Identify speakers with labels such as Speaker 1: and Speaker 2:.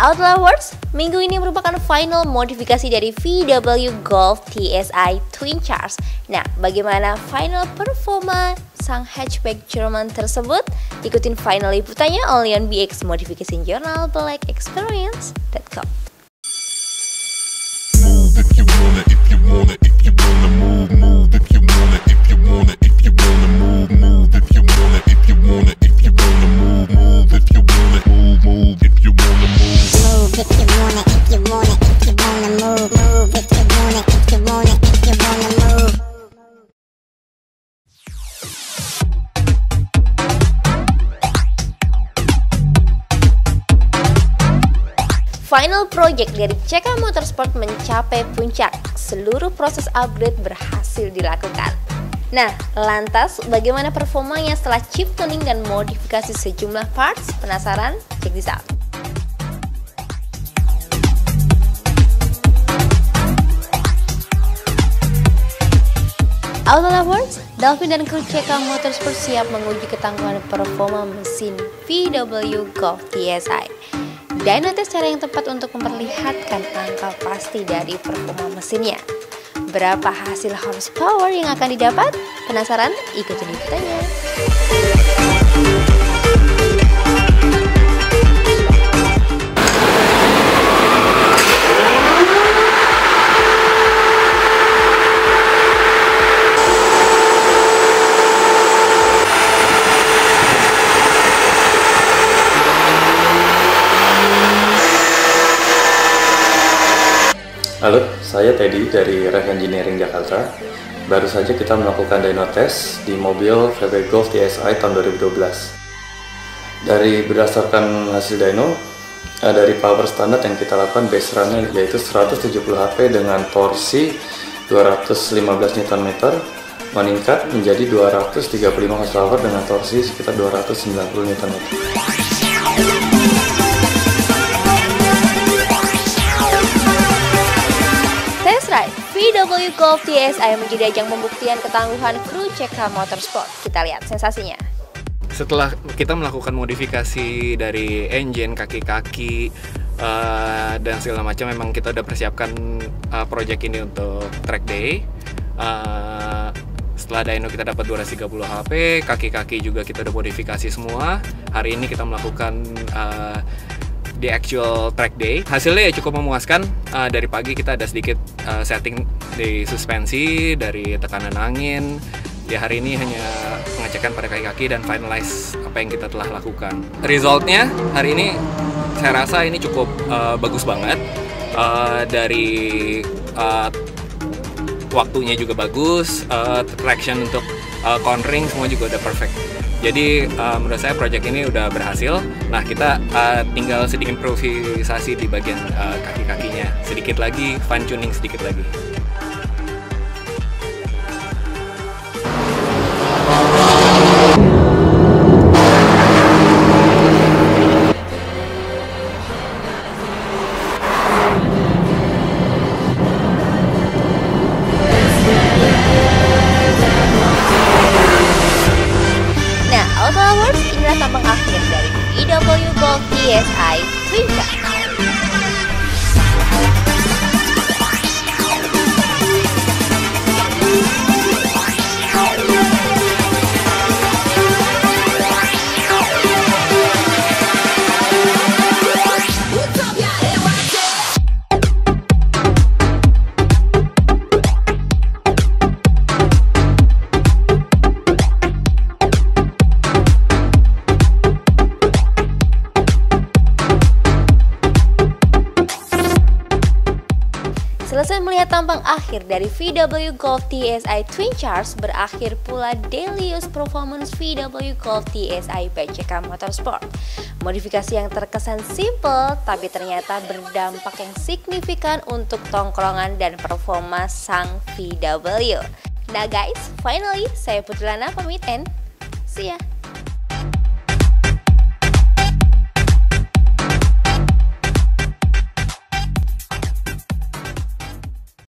Speaker 1: Outlaw Awards minggu ini merupakan final modifikasi dari VW Golf TSI Twin Charge. Nah, bagaimana final performa sang hatchback Jerman tersebut? Ikutin final liputannya only on BX Modification Journal Black Experience.com. Final project dari CK Motorsport mencapai puncak. Seluruh proses upgrade berhasil dilakukan. Nah, lantas bagaimana performanya setelah chip tuning dan modifikasi sejumlah parts? Penasaran? Check this out. Auto Lovers, Dalvin dan kru CK Motorsport siap menguji ketangguhan performa mesin VW Golf TSI. Dyno test cara yang tepat untuk memperlihatkan angka pasti dari performa mesinnya. Berapa hasil horsepower yang akan didapat? Penasaran? Ikutin liputannya.
Speaker 2: Halo, saya Teddy dari Rev Engineering Jakarta. Baru saja kita melakukan dyno test di mobil VW Golf TSI tahun 2012. Dari berdasarkan hasil dyno, eh, dari power standar yang kita lakukan base run yaitu 170 HP dengan torsi 215 Nm meningkat menjadi 235 horsepower dengan torsi sekitar 290 Nm.
Speaker 1: Ride VW Golf TSI menjadi ajang pembuktian ketangguhan kru CK Motorsport. Kita lihat sensasinya.
Speaker 3: setelah kita melakukan modifikasi dari engine kaki-kaki eh, dan segala macam memang kita udah persiapkan eh, project ini untuk track day Eh, setelah dyno kita dapat 230 HP kaki-kaki juga kita udah modifikasi semua hari ini kita melakukan eh, di actual track day. Hasilnya ya cukup memuaskan. Eh, dari pagi kita ada sedikit eh, setting di suspensi dari tekanan angin. Di hari ini hanya pengecekan pada kaki-kaki dan finalize apa yang kita telah lakukan. Resultnya hari ini saya rasa ini cukup uh, bagus banget. Uh, dari uh, waktunya juga bagus, uh, traction untuk uh, cornering semua juga udah perfect. Jadi uh, menurut saya project ini udah berhasil. Nah kita uh, tinggal sedikit improvisasi di bagian uh, kaki-kakinya, sedikit lagi fine tuning sedikit lagi.
Speaker 1: VW Selesai melihat tampang akhir dari VW Golf TSI Twin Charge, berakhir pula daily use performance VW Golf TSI PCK Motorsport. Modifikasi yang terkesan simple, tapi ternyata berdampak yang signifikan untuk tongkrongan dan performa sang VW. Nah guys, finally saya Putrana pamit and see ya.